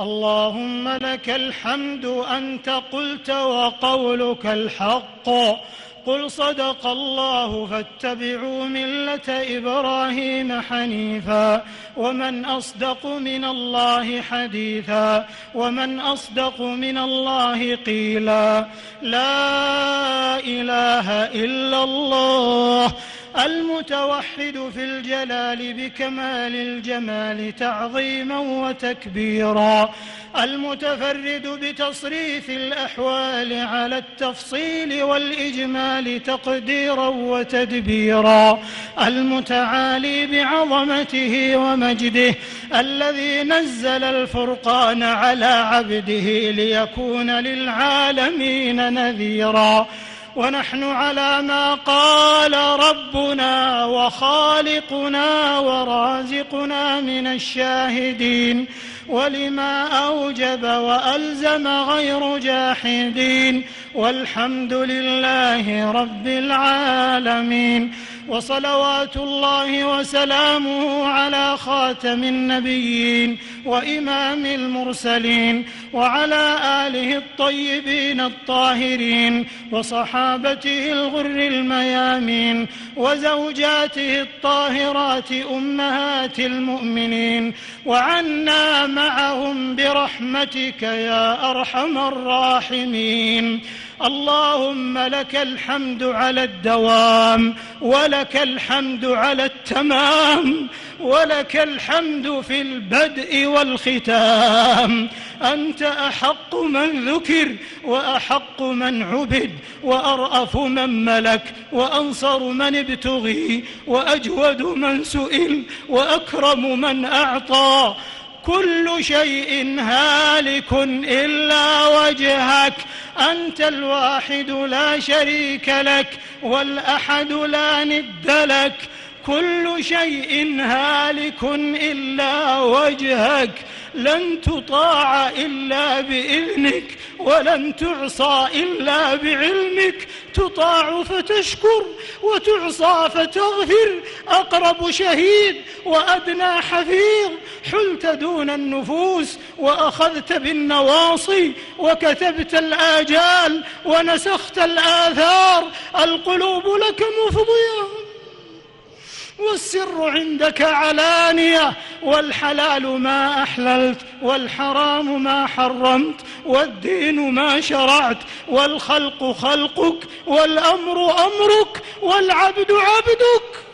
اللهم لك الحمد أنت قلت وقولك الحق. قل صدق الله فاتبعوا ملة إبراهيم حنيفا. ومن أصدق من الله حديثا. ومن أصدق من الله قيلا. لا إله إلا الله. المتوحد في الجلال بكمال الجمال تعظيما وتكبيرا. المتفرد بتصريف الأحوال على التفصيل والإجمال تقديرا وتدبيرا. المتعالي بعظمته ومجده الذي نزل الفرقان على عبده ليكون للعالمين نذيرا. ونحن على ما قال ربنا وخالقنا ورازقنا من الشاهدين ولما أوجب وألزم غير جاحدين والحمد لله رب العالمين وصلوات الله وسلامه على خاتم النبيين وإمام المرسلين وعلى آله الطيبين الطاهرين وصحابته الغر الميامين وزوجاته الطاهرات أمهات المؤمنين وعنا معهم برحمتك يا أرحم الراحمين اللهم لك الحمد على الدوام ولك الحمد على التمام ولك الحمد في البدء والختام. أنت أحق من ذكر وأحق من عبد وأرأف من ملك وأنصر من ابتغي وأجود من سئل وأكرم من أعطى. كل شيء هالك إلا وجهك. أنت الواحد لا شريك لك والأحد لا ند لك. كل شيء هالك إلا وجهك. لن تطاع إلا بإذنك ولن تعصى إلا بعلمك. تطاع فتشكر وتعصى فتغفر. أقرب شهيد وأدنى حفيظ. حلت دون النفوس وأخذت بالنواصي. وكتبت الآجال ونسخت الآثار. القلوب لك مفضية. والسر عندك علانية والحلال ما أحللت والحرام ما حرمت والدين ما شرعت والخلق خلقك والأمر أمرك والعبد عبدك.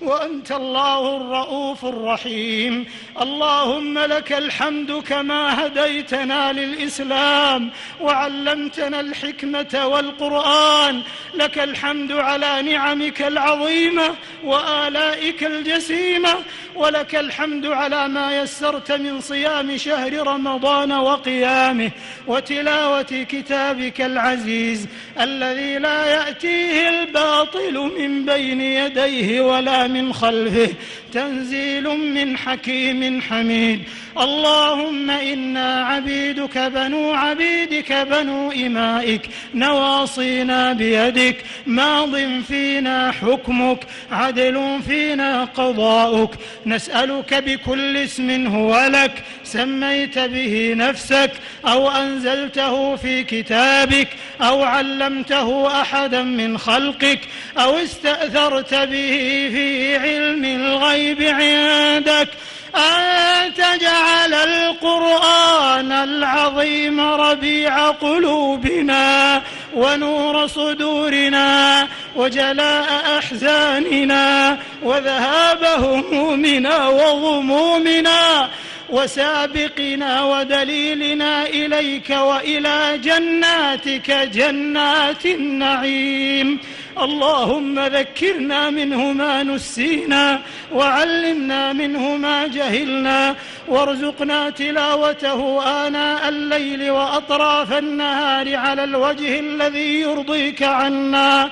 وأنت الله الرؤوف الرحيم. اللهم لك الحمد كما هديتنا للإسلام وعلمتنا الحكمة والقرآن. لك الحمد على نعمك العظيمة وآلائك الجسيمة ولك الحمد على ما يسرت من صيام شهر رمضان وقيامه وتلاوة كتابك العزيز الذي لا يأتيه الباطل من بين يديه ولا من خلفه تنزيل من حكيم حميد. اللهم إنا عبيدك بنو عبيدك بنو إمائك نواصينا بيدك ماض فينا حكمك عدل فينا قضاؤك نسألك بكل اسم هو لك سميت به نفسك أو أنزلته في كتابك أو علمته أحدا من خلقك أو استأثرت به في علم الغيب عندك. أن تجعل القرآن العظيم ربيع قلوبنا ونور صدورنا وجلاء أحزاننا وذهاب همومنا وغمومنا وسابقنا ودليلنا إليك وإلى جناتك جنات النعيم اللهم ذكرنا منه ما نسينا وعلمنا منه ما جهلنا وارزقنا تلاوته آناء الليل وأطراف النهار على الوجه الذي يرضيك عنا.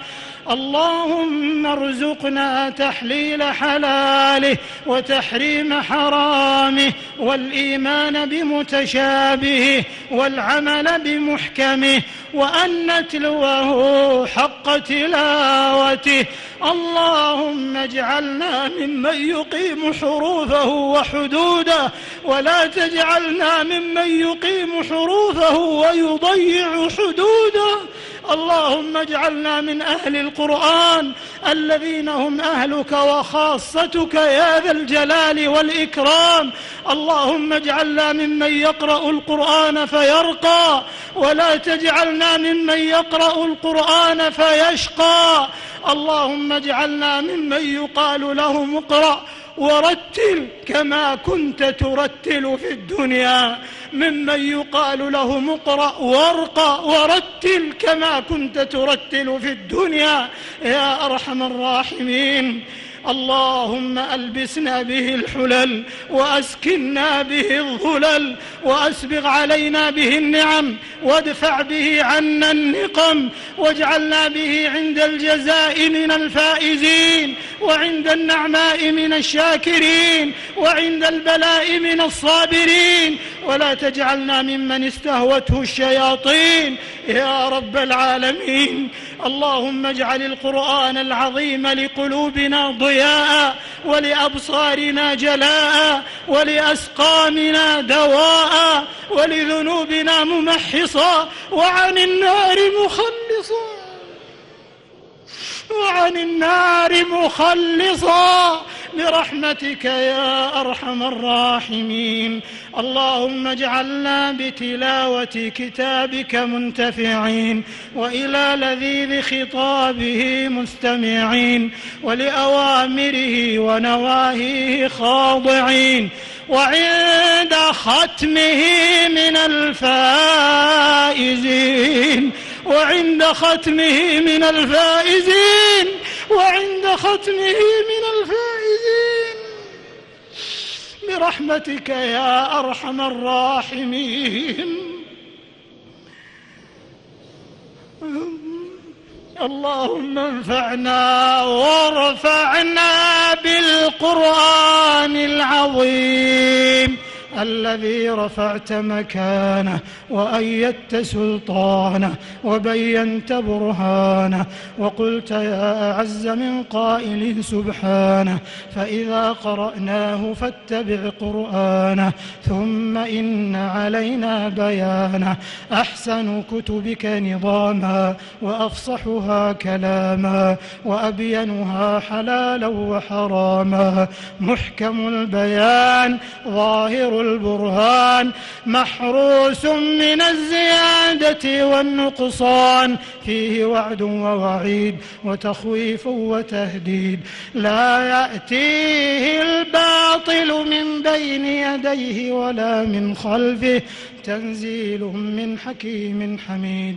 اللهم ارزقنا تحليل حلاله وتحريم حرامه والإيمان بمتشابهه والعمل بمحكمه وأن نتلوه حق تلاوته اللهم اجعلنا ممن يقيم حروفه وحدوده ولا تجعلنا ممن يقيم حروفه ويضيع حدوده. اللهم اجعلنا من أهل القرآن الذين هم أهلك وخاصتك يا ذا الجلال والإكرام. اللهم اجعلنا ممن يقرأ القرآن فيرقى ولا تجعلنا ممن يقرأ القرآن فيشقى. اللهم اجعلنا ممن يقال له مقرأ ورتل كما كنت ترتل في الدنيا. ممن يقال له مقرأ وارقى ورتل كما كنت ترتل في الدنيا. يا أرحم الراحمين. اللهم ألبسنا به الحلل وأسكنا به الظلل وأسبغ علينا به النعم وادفع به عنا النقم واجعلنا به عند الجزاء من الفائزين وعند النعماء من الشاكرين وعند البلاء من الصابرين ولا تجعلنا ممن استهوته الشياطين يا رب العالمين اللهم اجعل القرآن العظيم لقلوبنا ضياء ولأبصارنا جلاء ولأسقامنا دواء ولذنوبنا ممحصا وعن النار مخلصا وعن النار مخلصا برحمتك يا أرحم الراحمين. اللهم اجعلنا بتلاوة كتابك منتفعين وإلى لذيذ خطابه مستمعين ولأوامره ونواهيه خاضعين. وعند ختمه من الفائزين. وعند ختمه من الفائزين. وعند ختمه من الفائزين. برحمتك يا أرحم الراحمين. اللهم انفعنا وارفعنا بالقرآن العظيم. الذي رفعت مكانه وأيدت سلطانه وبينت برهانه وقلت يا أعز من قائل سبحانه فإذا قرأناه فاتبع قرآنه ثم إن علينا بيانه أحسن كتبك نظاما وأفصحها كلاما وأبينها حلالا وحراما محكم البيان ظاهر البرهان محروس من الزيادة والنقصان. فيه وعد ووعيد وتخويف وتهديد. لا يأتيه الباطل من بين يديه ولا من خلفه. تنزيل من حكيم حميد.